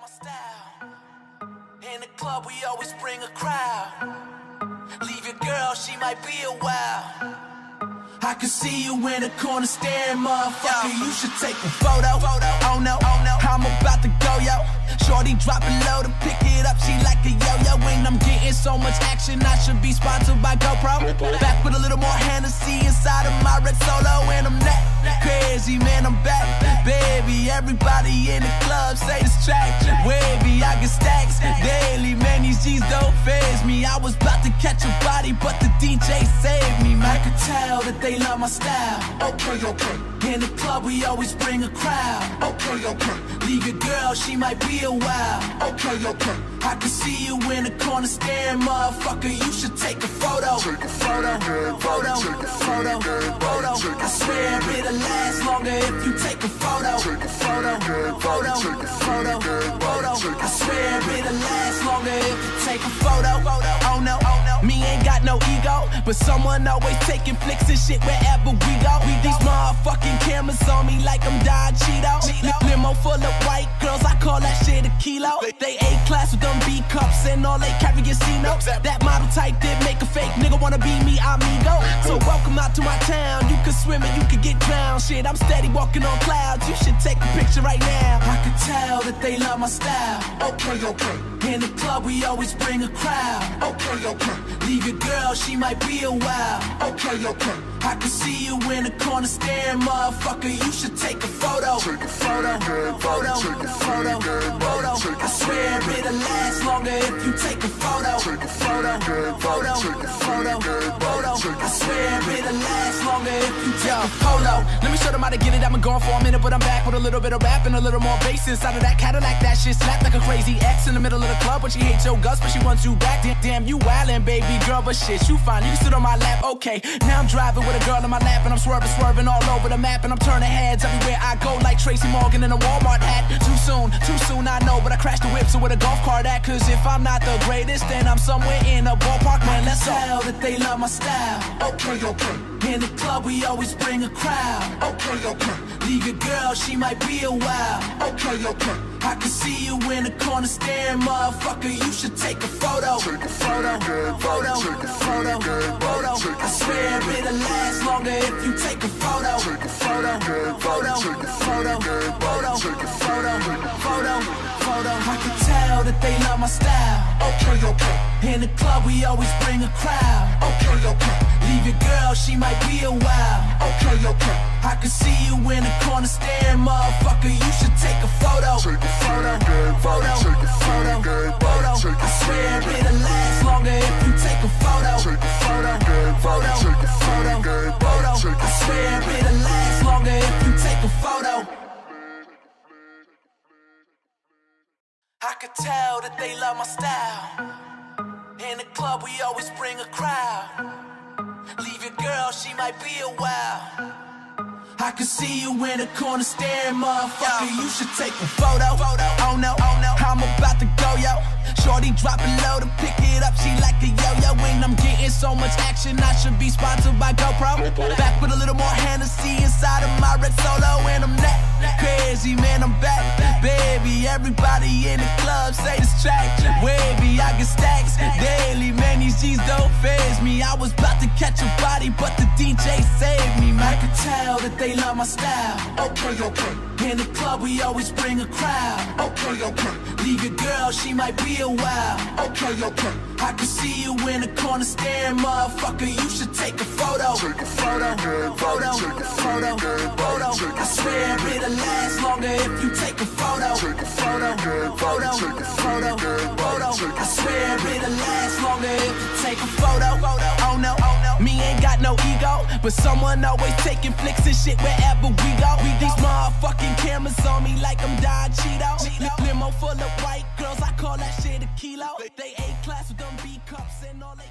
my style. In the club, we always bring a crowd. Leave your girl, she might be a while. I can see you in the corner staring, motherfucker. You should take a photo. Oh no, oh no, I'm about to go, yo. Shorty dropping low to pick it up. She like a yo-yo. And I'm getting so much action, I should be sponsored by GoPro. Back with a little more Hennessy inside of my red solo, and I'm that crazy, man. I'm back. Everybody in the club say this track wavy. I get stacks daily, man. These G's don't phase me. I was about to catch a body, but the DJ saved me. Man, I could tell that they love my style. Okay, okay, In the club, we always bring a crowd. okay, okay, Leave your girl, she might be a while. okay, okay. I can see you in the corner staring, motherfucker. You should take a photo. Take a photo, photo, photo, photo, photo, take swear it'll last longer if you take a photo. Take a Photo, photo, photo, photo, photo, photo. take swear it'll last longer if you take a photo. Oh no, ego, but someone always taking flicks and shit wherever we go. We These motherfucking cameras on me like I'm Don Cheeto. Limo full of white girls, I call that shit a kilo. They A class with them B cups and all they carry is C notes. That model type did make a fake nigga wanna be me, amigo. So welcome out to my town. You can swim and you can get drowned. Shit, I'm steady walking on clouds. You should take a picture right now. I can tell that they love my style. Okay, okay, In the club, we always bring a crowd. okay, okay, Leave she might be a while. okay, okay. I can see you in the corner staring, motherfucker. You should take a photo. Take a photo, photo, photo, take a photo, photo, photo. take swear it'll last longer if you take a photo. Take a Photo, photo, photo, photo, photo, photo. take a I swear it'll last take a photo. Let me show them how to get it. I've been gone for a minute, but I'm back with a little bit of rap and a little more bass inside of that Cadillac. That shit slap like a crazy ex in the middle of the club, but she hates your guts, but she wants you back. Damn, damn you wildin', baby girl, but shit, you fine. You can sit on my lap, okay. Now I'm driving with a girl in my lap, and I'm swerving, swerving all over the map, and I'm turning heads everywhere I go, like Tracy Morgan in a Walmart hat. Too soon, too soon, I know, but I crashed the whip, so with a golf cart at. Cause if I'm not the greatest, then I'm somewhere in a ballpark, man. Let's. Tell that they love my style. Okay, okay, In the club, we always bring a crowd. okay, okay, Leave your girl, she might be a while. okay, okay. I can see you in the corner staring, motherfucker. You should take a photo. Take a Photo, photo, photo, photo, photo, photo. take a I swear it'll last longer if you take a photo. Take a Photo, photo, take a photo, photo, take a photo, photo, photo. I can tell that they love my style. Okay, okay, In the club, we always bring a crowd. okay, okay, Leave your girl, she might be a while. okay, okay. I can see you in the corner staring, motherfucker. You should take a photo. Take a photo, take a photo, could tell that they love my style. In the club, we always bring a crowd. Leave your girl, she might be a while. I can see you in the corner staring, motherfucker. You should take a photo. Oh no, oh no, I'm about to go, yo. Shorty drop it low to pick it up. She like a yo-yo, and I'm getting so much action. I should be sponsored by GoPro. Back with a little more Hennessy inside of my red solo, and I'm that crazy, man. I'm back, baby. Everybody in the club say this track wavy. I get stacks daily, man. These G's don't phase me. I was about to catch a body, but the DJ tell that they love my style. Okay, okay, In the club, we always bring a crowd. okay, okay, Leave your girl, she might be a while. okay, okay. I can see you in the corner staring, motherfucker. You should take a photo. Take a Photo, photo, take a photo, photo. a I swear it'll last longer if you take a photo. Take a Photo, photo, take a photo, photo. Ego, but someone always taking flicks and shit wherever we go. We these motherfucking cameras on me like I'm Don Cheeto. Limo full of white girls, I call that shit a kilo. They A class with them B cups and all they.